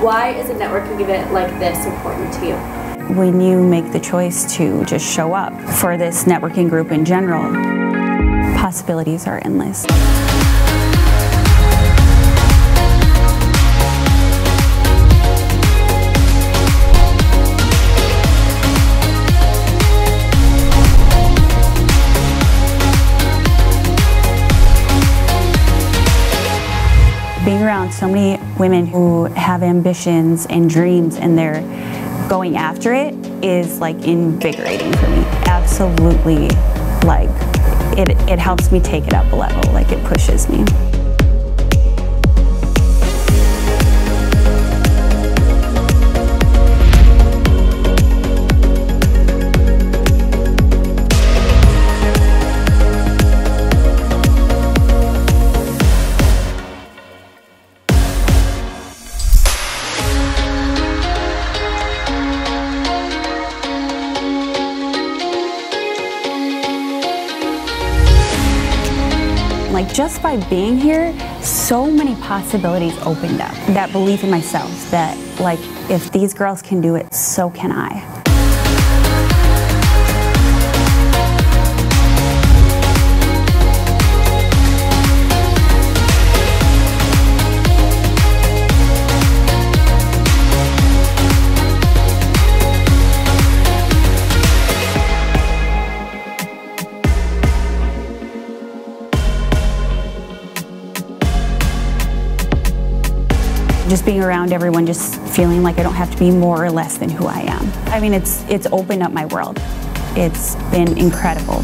Why is a networking event like this important to you? When you make the choice to just show up for this networking group in general, possibilities are endless. Being around so many women who have ambitions and dreams and they're going after it is like invigorating for me. Absolutely, like it, it helps me take it up a level, like it pushes me. Like just by being here, so many possibilities opened up. That belief in myself that like if these girls can do it, so can I. just being around everyone, just feeling like I don't have to be more or less than who I am. I mean, it's it's opened up my world. It's been incredible.